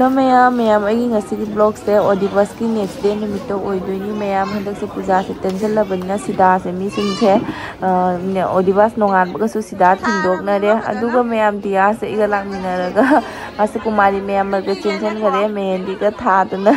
hello ma'am ma'am अगी blogs से ओडिबस की नेक्स्ट डे निमित्त ओइदोइनी मैम हंदक से पूजा से टेंशन लबनिना सिदा से मैम दिया से ओडिबस नोंगान कुमारी मैम चेंजन करे मेहंदी का से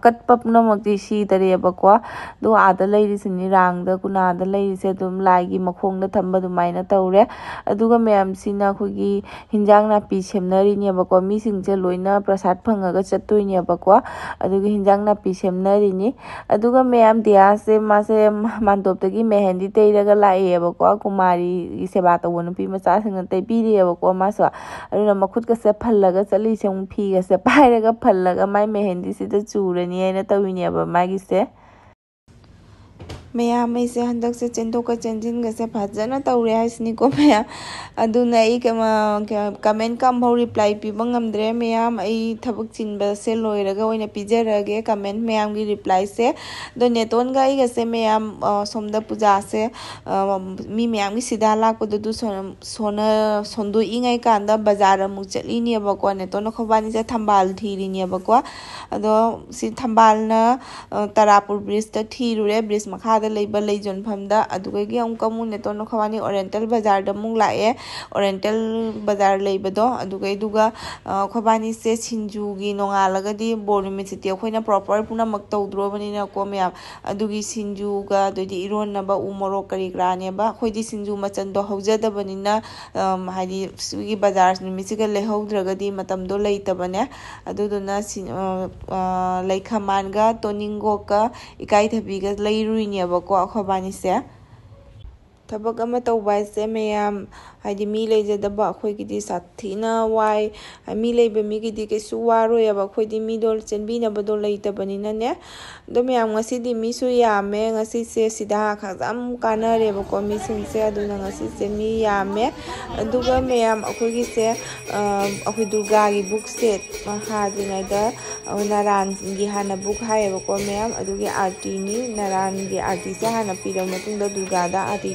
ꯑꯀꯠꯄ ꯄꯨꯝꯅꯃꯛꯇꯤ ꯁꯤꯗꯔꯦꯕꯀꯣ ꯑꯗꯣ ꯑꯥꯗ ꯂꯩꯔꯤꯁꯤꯅꯤ ꯔꯥꯡꯗ ꯀꯨꯅꯥꯗ ꯂꯩꯔꯤꯁꯦ ꯑꯗꯨꯝ ꯂꯥꯏꯒꯤ ꯃꯈꯣꯡꯗ ꯊꯝꯕ ꯑꯗꯨꯃꯥꯏꯅ ꯇꯧꯔꯦ ꯑꯗꯨꯒ ꯃꯌꯥꯝꯁꯤꯅ ꯑꯩꯈꯣꯏꯒꯤ ꯍꯤꯟꯖꯥꯡ ꯅꯥꯄꯤ ꯁꯦꯝꯅꯔꯤꯅꯦꯕꯀꯣ ꯃꯤꯁꯤꯡꯁꯦ ꯂꯣꯏꯅ ꯄ꯭ꯔꯁꯥꯗ ꯐꯪꯉꯒ ꯆꯠꯇꯣꯏꯅꯦꯕꯀꯣ ꯑꯗꯨꯒ ꯍꯤꯟꯖꯥꯡ ꯅꯥꯄꯤ ꯁꯦꯝꯅꯔꯤꯅꯤ ꯑꯗꯨꯒ ꯃꯌꯥꯝ ꯗꯤꯌꯥꯁꯦ ꯃꯥꯁꯦ ꯃꯥꯟꯗꯣꯞꯇꯒꯤ ꯃꯦꯍꯦꯟꯗꯤ ꯇꯩꯔꯒ ꯂꯥꯛꯑꯦꯕꯀꯣ ꯀꯨꯃꯥꯔꯤꯒꯤ ꯁꯦꯕꯥ ꯇꯧꯕ ꯅꯨꯄꯤ ꯃꯆꯥꯁꯤꯡꯅ ꯇꯩꯕꯤꯔꯦꯕꯀꯣ ꯃꯥꯁꯨ ꯑꯗꯨꯅ ꯃꯈꯨꯠꯀꯁꯦ ꯐꯜꯂꯒ ꯆꯠꯂꯤꯁꯦ ꯑꯃꯨꯛ ꯐꯤꯒꯁꯦ ꯄꯥꯏꯔꯒ ꯐꯜꯂꯒ ꯃꯥꯏ ꯃꯦꯍꯦꯟꯗꯤꯁꯤꯗ ꯆꯨꯔꯅꯤ নিয়ে এনে তাও নিয়ে মাগিছে ꯑꯩꯁꯦ ꯍꯟꯗꯛꯁꯦ ꯆꯦꯟꯊꯣꯛꯀ ꯆꯦꯟꯁꯤꯟꯒꯁꯦ ꯐꯖꯅ ꯇꯧꯔꯦ ꯍꯥꯏꯁꯤꯅꯤꯀꯣ ꯃꯌꯥꯝ ꯑꯗꯨꯅ ꯑꯩ ꯀꯃꯦꯟ ꯀꯝꯐꯥꯎ ꯔꯤꯄ꯭ꯂꯥꯏ ꯄꯤꯕ ꯉꯝꯗ꯭ꯔꯦ ꯃꯌꯥꯝ ꯑꯩ ꯊꯕꯛ ꯆꯤꯟꯕꯁꯦ ꯂꯣꯏꯔꯒ ꯑꯣꯏꯅ ꯄꯤꯖꯔꯒꯦ ꯀꯃꯦꯟ ꯃꯌꯥꯝꯒꯤ ꯔꯤꯄ꯭ꯂꯥꯏꯁꯦ ꯑꯗꯣ ꯅꯦꯇꯣꯟꯒ ꯑꯩꯒꯁꯦ ꯃꯌꯥꯝ ꯁꯣꯝꯗ ꯄꯨꯖꯥꯁꯦ ꯃꯤ ꯃꯌꯥꯝꯒꯤ ꯁꯤꯗꯥ ꯂꯥꯛꯄꯗꯨꯗꯨ ꯁꯣꯟꯗꯣꯛꯏꯉꯩ ꯀꯥꯟꯗ ꯕꯖꯥꯔ ꯑꯃꯨꯛ ꯆꯠꯂꯤꯅꯦꯕꯀꯣ ꯅꯦꯇꯣꯟ ꯑꯩꯈꯣꯏꯕꯥꯅꯤꯁꯦ ꯊꯝꯕꯥꯜ ꯊꯤꯔꯤꯅꯦꯕꯀꯣ ꯑꯗꯣ ꯁꯤ ꯊꯝꯕꯥꯜꯅ ꯇꯔꯥꯄꯨꯔ ꯕ꯭ꯔꯤꯖꯇ ꯊꯤꯔꯨꯔꯦ ꯕ꯭ꯔꯤꯖ ꯃꯈꯥ ꯃꯈꯥꯗ ꯂꯩꯕ ꯂꯩ ꯌꯣꯟꯐꯝꯗ ꯑꯗꯨꯗꯒꯤ ꯑꯃꯨꯛꯀ ꯑꯃꯨꯛ ꯅꯦꯇꯣꯟ ꯈꯋꯥꯅꯤ ꯑꯣꯔꯦꯟꯇꯦꯜ ꯕꯖꯥꯔꯗ ꯑꯃꯨꯛ ꯂꯥꯛꯑꯦ ꯑꯣꯔꯦꯟꯇꯦꯜ ꯕꯖꯥꯔ ꯂꯩꯕꯗꯣ ꯑꯗꯨꯒꯩꯗꯨꯒ ꯑꯩꯈꯣꯏꯕꯥꯅꯤꯁꯦ ꯁꯤꯡꯖꯨꯒꯤ ꯅꯣꯡꯉꯥꯜꯂꯒꯗꯤ ꯕꯣꯔ ꯅꯨꯃꯤꯠꯁꯤꯗꯤ ꯑꯩꯈꯣꯏꯅ ꯄ꯭ꯔꯣꯄꯔ ꯄꯨꯝꯅꯃꯛ ꯇꯧꯗ꯭ꯔꯣꯕꯅꯤꯅꯀꯣ ꯃꯌꯥꯝ ꯑꯗꯨꯒꯤ ꯁꯤꯡꯖꯨꯒ ꯑꯗꯩꯗꯤ ꯏꯔꯣꯟꯅꯕ ꯎ ꯃꯣꯔꯣꯛ ꯀꯔꯤ ꯀꯔꯥꯅꯦꯕ ꯑꯩꯈꯣꯏꯗꯤ ꯁꯤꯡꯖꯨ ꯃꯆꯟꯗꯣ ꯍꯧꯖꯗꯕꯅꯤꯅ ꯍꯥꯏꯗꯤ ꯁꯤꯒꯤ ꯕꯖꯥꯔ ꯅꯨꯃꯤꯠꯁꯤꯒ ꯂꯩꯍꯧꯗ꯭ꯔꯒꯗꯤ ꯃꯇꯝꯗꯣ ꯂꯩꯇꯕꯅꯦ ꯑꯗꯨꯗꯨꯅ ꯂꯩꯈꯃꯥꯟꯒ ꯇꯣꯅꯤꯡꯒꯣꯛꯀ ꯏꯀꯥꯏꯊꯕꯤꯒ ꯂꯩꯔꯨꯏꯅꯦꯕ যাব কোৱা ꯊꯕꯛ ꯑꯃ ꯇꯧꯕ ꯍꯥꯏꯁꯦ ꯃꯌꯥꯝ ꯍꯥꯏꯗꯤ ꯃꯤ ꯂꯩꯖꯗꯕ ꯑꯩꯈꯣꯏꯒꯤꯗꯤ ꯁꯥꯊꯤꯅ ꯋꯥꯏ ꯃꯤ ꯂꯩꯕ ꯃꯤꯒꯤꯗꯤ ꯀꯩꯁꯨ ꯋꯥꯔꯣꯏꯑꯕ ꯑꯩꯈꯣꯏꯗꯤ ꯃꯤꯗꯣ ꯆꯦꯟꯕꯤꯅꯕꯗꯣ ꯂꯩꯇꯕꯅꯤꯅꯅꯦ ꯑꯗꯣ ꯃꯌꯥꯝ ꯉꯁꯤꯗꯤ ꯃꯤꯁꯨ ꯌꯥꯝꯃꯦ ꯉꯁꯤꯁꯦ ꯁꯤꯗ ꯌꯥꯝ ꯀꯥꯟꯅꯔꯦꯕꯀꯣ ꯃꯤꯁꯤꯡꯁꯦ ꯑꯗꯨꯅ ꯉꯁꯤꯁꯦ ꯃꯤ ꯌꯥꯝꯃꯦ ꯑꯗꯨꯒ ꯃꯌꯥꯝ ꯑꯩꯈꯣꯏꯒꯤꯁꯦ ꯑꯩꯈꯣꯏ ꯗꯨꯔꯒꯥꯒꯤ ꯕꯨꯛꯁꯦ ꯍꯥꯗ꯭ꯔꯤꯉꯩꯗ ꯅꯔꯥꯟꯒꯤ ꯍꯥꯟꯅ ꯕꯨꯛ ꯍꯥꯏꯌꯦꯕꯀꯣ ꯃꯌꯥꯝ ꯑꯗꯨꯒꯤ ꯑꯥꯔꯇꯤꯅꯤ ꯅꯔꯥꯟꯒꯤ ꯑꯥꯔꯇꯤꯁꯦ ꯍꯥꯟꯅ ꯄꯤꯔꯕ ꯃꯇꯨꯡꯗ ꯗꯨꯔꯒꯥꯗ ꯑꯥꯔꯇꯤ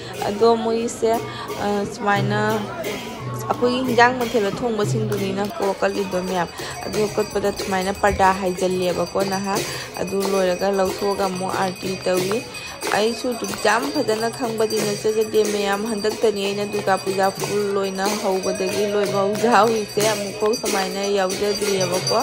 ꯑꯗꯣ ꯃꯣꯏꯁꯦ ꯁꯨꯃꯥꯏꯅ ꯑꯩꯈꯣꯏꯒꯤ ꯍꯤꯟꯖꯥꯡ ꯃꯊꯦꯜ ꯊꯣꯡꯕꯁꯤꯡꯗꯨꯅꯤꯅ ꯀꯣ ꯀꯠꯂꯤꯗꯣ ꯃꯌꯥꯝ ꯑꯗꯨ ꯀꯠꯄꯗ ꯁꯨꯃꯥꯏꯅ ꯄꯔꯗꯥ ꯍꯥꯏꯖꯜꯂꯦꯕꯀꯣ ꯅꯍꯥꯛ ꯑꯗꯨ ꯂꯣꯏꯔꯒ ꯂꯧꯊꯣꯛꯑꯒ ꯑꯃꯨꯛ ꯑꯥꯔꯇꯤ ꯇꯧꯏ ꯑꯩꯁꯨ ꯌꯥꯝ ꯐꯖꯅ ꯈꯪꯕꯗꯤ ꯅꯠꯆꯗꯦ ꯃꯌꯥꯝ ꯍꯟꯗꯛꯇꯅꯤ ꯑꯩꯅ ꯗꯨꯔꯒꯥ ꯄꯨꯖꯥ ꯐꯨꯜ ꯑꯣꯏꯅ ꯍꯧꯕꯗꯒꯤ ꯂꯣꯏꯕ ꯍꯧꯖꯥꯎꯔꯤꯁꯦ ꯑꯃꯨꯛꯐꯥꯎ ꯁꯨꯃꯥꯏꯅ ꯌꯥꯎꯖꯗ꯭ꯔꯤꯑꯕꯀꯣ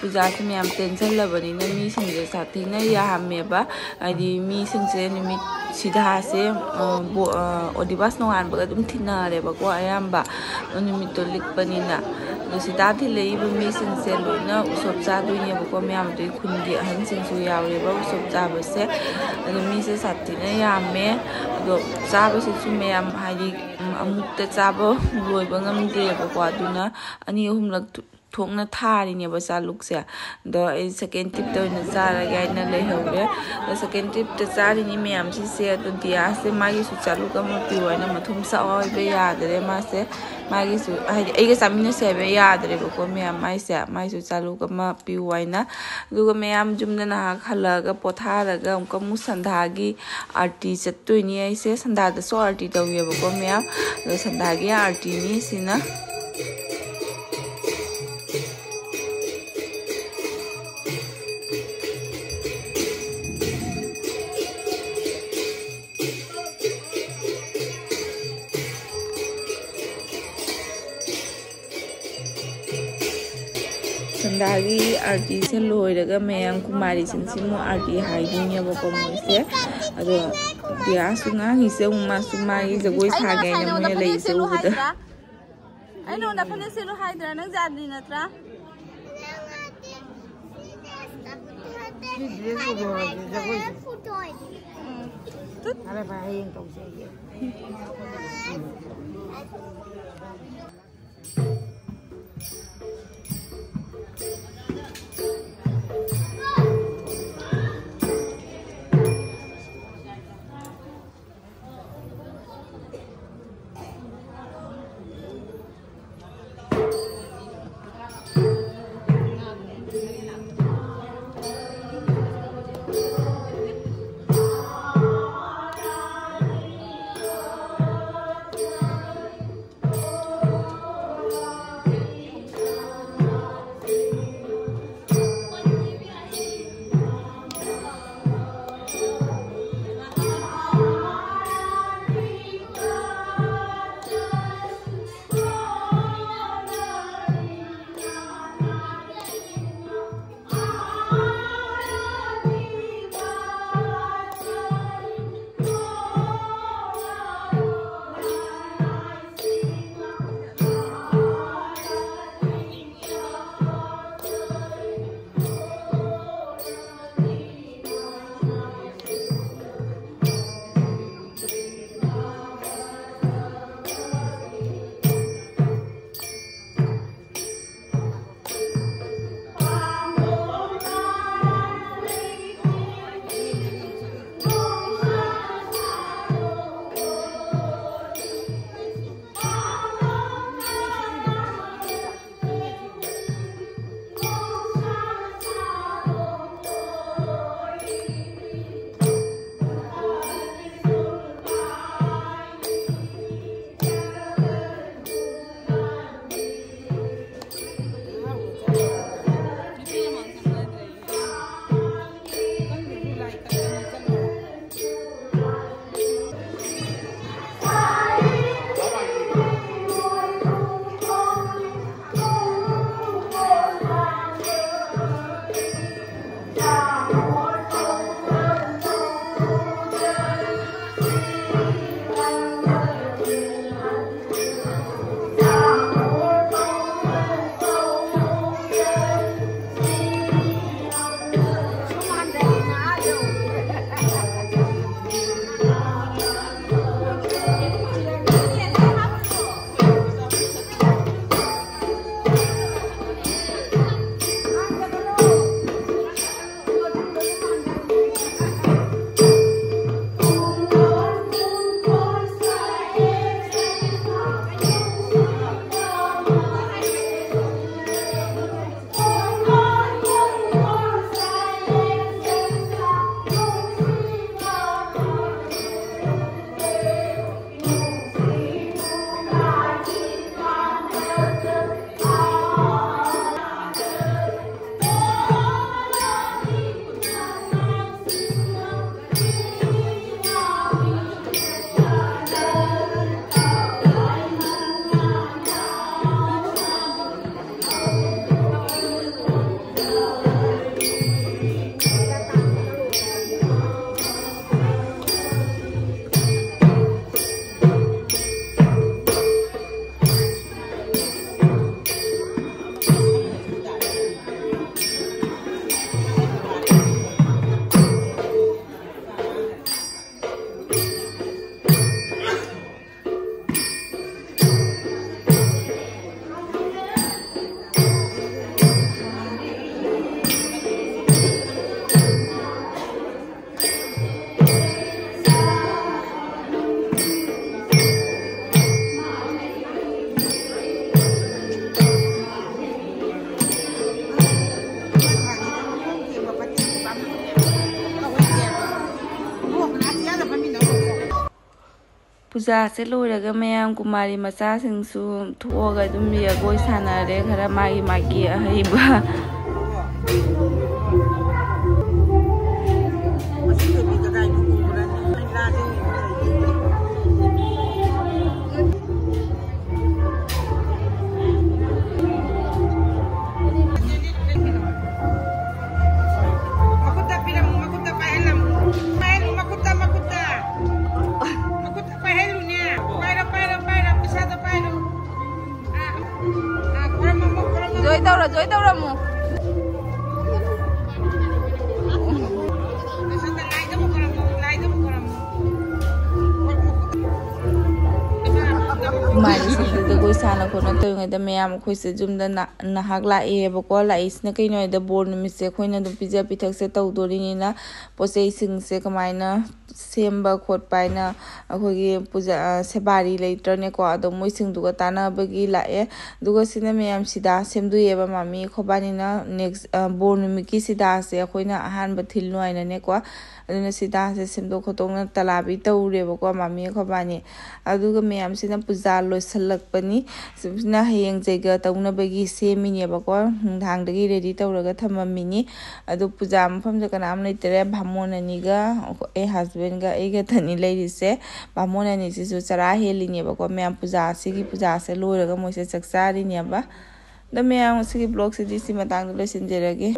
ꯄꯨꯖꯥꯁꯦ ꯃꯌꯥꯝ ꯇꯦꯟꯁꯜꯂꯕꯅꯤꯅ ꯃꯤꯁꯤꯡꯁꯦ ꯁꯥꯊꯤꯅ ꯌꯥꯝꯃꯦꯕ ꯍꯥꯏꯗꯤ ꯃꯤꯁꯤꯡꯁꯦ ꯅꯨꯃꯤꯠ ꯁꯤꯗꯥꯁꯦ ꯑꯣꯗꯤꯕꯥꯁ ꯅꯣꯡꯉꯥꯟꯕꯒ ꯑꯗꯨꯝ ꯊꯤꯟꯅꯔꯦꯕꯀꯣ ꯑꯌꯥꯝꯕ ꯅꯨꯃꯤꯠꯇꯣ ꯂꯤꯛꯄꯅꯤꯅ ꯑꯗꯣ ꯁꯤꯗꯥ ꯊꯤꯜꯂꯛꯏꯕ ꯃꯤꯁꯤꯡꯁꯦ ꯂꯣꯏꯅ ꯎꯁꯣꯞ ꯆꯥꯗꯣꯏꯅꯦꯕꯀꯣ ꯃꯌꯥꯝꯗꯨꯒꯤ ꯈꯨꯟꯒꯤ ꯑꯍꯟꯁꯤꯡꯁꯨ ꯌꯥꯎꯔꯦꯕ ꯎꯁꯣꯞ ꯆꯥꯕꯁꯦ ꯑꯗꯣ ꯃꯤꯁꯦ ꯁꯥꯊꯤꯅ ꯌꯥꯝꯃꯦ ꯑꯗꯣ ꯆꯥꯕꯁꯤꯁꯨ ꯃꯌꯥꯝ ꯍꯥꯏꯗꯤ ꯑꯃꯨꯛꯇ ꯆꯥꯕ ꯂꯣꯏꯕ ꯉꯝꯗꯦꯕꯀꯣ ꯑꯗꯨꯅ ꯑꯅꯤ ꯑꯍꯨꯝꯂꯛ ꯊꯣꯛꯅ ꯊꯥꯔꯤꯅꯦꯕ ꯆꯥꯂꯨꯛꯁꯦ ꯑꯗꯣ ꯑꯩ ꯁꯦꯀꯦꯟ ꯇꯤꯞꯇ ꯑꯣꯏꯅ ꯆꯥꯔꯒꯦ ꯍꯥꯏꯅ ꯂꯩꯍꯧꯔꯦ ꯑꯗꯣ ꯁꯦꯀꯦꯟ ꯇꯤꯞꯇ ꯆꯥꯔꯤꯅꯤ ꯃꯌꯥꯝꯁꯤꯁꯦ ꯑꯗꯣ ꯗꯤꯌꯥꯁꯦ ꯃꯥꯒꯤꯁꯨ ꯆꯥꯂꯨꯛ ꯑꯃ ꯄꯤꯌꯨ ꯍꯥꯏꯅ ꯃꯊꯨꯝ ꯁꯥꯎꯕ ꯌꯥꯗ꯭ꯔꯦ ꯃꯥꯁꯦ ꯃꯥꯒꯤꯁꯨ ꯍꯥꯏꯗꯤ ꯑꯩꯒ ꯆꯥꯃꯤꯟꯅꯁꯦ ꯍꯥꯏꯕ ꯌꯥꯗ꯭ꯔꯦꯕꯀꯣ ꯃꯌꯥꯝ ꯃꯥꯏꯁꯦ ꯃꯥꯏꯁꯨ ꯆꯥꯂꯨꯛ ꯑꯃ ꯄꯤꯌꯨ ꯍꯥꯏꯅ ꯑꯗꯨꯒ ꯃꯌꯥꯝ ꯌꯨꯝꯗ ꯅꯍꯥꯛ ꯍꯜꯂꯛꯑꯒ ꯄꯣꯊꯥꯔꯒ ꯑꯃꯨꯛꯀ ꯑꯃꯨꯛ ꯁꯟꯗꯥꯒꯤ ꯑꯥꯔꯇꯤ ꯆꯠꯇꯣꯏꯅꯤ ꯑꯩꯁꯦ ꯁꯟꯗꯥꯗꯁꯨ ꯑꯥꯔꯇꯤ ꯇꯧꯒꯦꯕꯀꯣ ꯃꯌꯥꯝ ꯑꯗꯣ ꯁꯟꯗꯥꯒꯤ ꯑꯥꯔꯇꯤꯅꯤ ꯁꯤꯅ ꯁꯟꯗꯥꯒꯤ ꯑꯥꯔꯇꯤꯁꯦ ꯂꯣꯏꯔꯒ ꯃꯌꯥꯝ ꯀꯨꯃꯥꯔꯤꯁꯤꯡꯁꯤ ꯑꯃꯨꯛ ꯑꯥꯔꯇꯤ ꯍꯥꯏꯗꯣꯏꯅꯦꯕꯀꯣ ꯃꯣꯏꯁꯦ ꯑꯗꯣ ꯗꯤꯌꯥꯁꯨ ꯉꯥꯡꯉꯤꯁꯦ ꯑꯃꯨꯛ ꯃꯥꯁꯨ ꯃꯥꯒꯤ ꯖꯒꯣꯏ ꯁꯥꯒꯦ ꯍꯥꯏꯅ ꯃꯣꯏꯅ ꯂꯩꯔꯤꯁꯦ ꯎꯕꯗ ꯑꯩ ꯅꯉꯣꯟꯗ ꯐꯅꯦꯛ ꯁꯦꯠꯂꯨ ꯍꯥꯏꯗ꯭ꯔꯥ ꯅꯪ ꯖꯥꯗꯤ ꯅꯠꯇ꯭ꯔꯥ ꯐꯔꯦ ꯐꯔꯦ ꯍꯌꯦꯡ ꯇꯧꯖꯒꯦ ꯄꯨꯖꯥꯁꯦ ꯂꯣꯏꯔꯒ ꯃꯌꯥꯝ ꯀꯨꯃꯥꯔꯤ ꯃꯆꯥꯁꯤꯡꯁꯨ ꯊꯣꯛꯑꯒ ꯑꯗꯨꯝ ꯖꯒꯣꯏ ꯁꯥꯟꯅꯔꯦ ꯈꯔ ꯃꯥꯒꯤ ꯃꯥꯒꯤ ꯑꯍꯩꯕ ꯏꯃꯥꯟꯅꯕꯤꯁꯤꯡꯗꯨ ꯖꯒꯣꯏ ꯁꯥꯟꯅ ꯈꯣꯠꯅ ꯇꯧꯔꯤꯉꯩꯗ ꯃꯌꯥꯝ ꯑꯩꯈꯣꯏꯁꯦ ꯌꯨꯝꯗ ꯅ- ꯅꯍꯥꯛ ꯂꯥꯛꯑꯦꯕꯀꯣ ꯂꯥꯛꯏꯁꯤꯅ ꯀꯩꯅꯣ ꯍꯥꯏꯗ ꯕꯣꯔ ꯅꯨꯃꯤꯠꯁꯦ ꯑꯩꯈꯣꯏꯅ ꯑꯗꯨꯝ ꯄꯤꯖ ꯄꯤꯊꯛꯁꯦ ꯇꯧꯗꯣꯔꯤꯅꯤꯅ ꯄꯣꯠꯆꯩꯁꯤꯡꯁꯦ ꯀꯃꯥꯏꯅ ꯁꯦꯝꯕ ꯈꯣꯠꯄ ꯍꯥꯏꯅ ꯑꯩꯈꯣꯏꯒꯤ ꯄꯨꯖꯥ ꯁꯦꯕꯥꯔꯤ ꯂꯩꯇ꯭ꯔꯅꯦꯀꯣ ꯑꯗꯣ ꯃꯣꯏꯁꯤꯡꯗꯨꯒ ꯇꯥꯟꯅꯕꯒꯤ ꯂꯥꯛꯑꯦ ꯑꯗꯨꯒ ꯁꯤꯅ ꯃꯌꯥꯝ ꯁꯤꯗꯥ ꯁꯦꯝꯗꯣꯛꯑꯦꯕ ꯃꯃꯤ ꯑꯩꯈꯣꯏꯕꯥꯅꯤꯅ ꯅꯦꯛꯁ ꯕꯣꯔ ꯅꯨꯃꯤꯠꯀꯤ ꯁꯤꯗꯥꯁꯦ ꯑꯩꯈꯣꯏꯅ ꯑꯍꯥꯟꯕ ꯊꯤꯜꯂꯨ ꯍꯥꯏꯅꯅꯦꯀꯣ ꯑꯗꯨꯅ ꯁꯤꯗꯥꯁꯦ ꯁꯦꯝꯗꯣꯛ ꯈꯣꯠꯇꯣꯛꯅ ꯇꯂꯥꯕꯤ ꯇꯧꯔꯦꯕꯀꯣ ꯃꯃꯤ ꯑꯩꯈꯣꯏꯕꯥꯅꯤ ꯑꯗꯨꯒ ꯃꯌꯥꯝꯁꯤꯅ ꯄꯨꯖꯥ ꯂꯣꯏꯁꯤꯜꯂꯛꯄꯅꯤ ꯁꯤꯅ ꯍꯌꯦꯡ ꯖꯩꯒ ꯇꯧꯅꯕꯒꯤ ꯁꯦꯝꯃꯤꯅꯦꯕꯀꯣ ꯅꯨꯡꯗꯥꯡꯗꯒꯤ ꯔꯦꯗꯤ ꯇꯧꯔꯒ ꯊꯝꯃꯝꯃꯤꯅꯤ ꯑꯗꯨ ꯄꯨꯖꯥ ꯃꯐꯝꯗ ꯀꯅꯥꯝ ꯂꯩꯇꯔꯦ ꯚꯥꯃꯣꯟ ꯑꯅꯤꯒ ꯑꯩ ꯍꯁꯕꯦꯟꯒ ꯑꯩꯒꯇꯅꯤ ꯂꯩꯔꯤꯁꯦ ꯚꯥꯃꯣꯟ ꯑꯅꯤꯁꯤꯁꯨ ꯆꯔꯥ ꯍꯦꯜꯂꯤꯅꯦꯕꯀꯣ ꯃꯌꯥꯝ ꯄꯨꯖꯥ ꯁꯤꯒꯤ ꯄꯨꯖꯥꯁꯦ ꯂꯣꯏꯔꯒ ꯃꯣꯏꯁꯦ ꯆꯥꯛ ꯆꯥꯔꯤꯅꯦꯕ ꯑꯗꯣ ꯃꯌꯥꯝ ꯁꯤꯒꯤ ꯕ꯭ꯂꯣꯒꯁꯤꯗꯤ ꯁꯤ ꯃꯇꯥꯡꯗ ꯂꯣꯏꯁꯤꯟꯖꯔꯒꯦ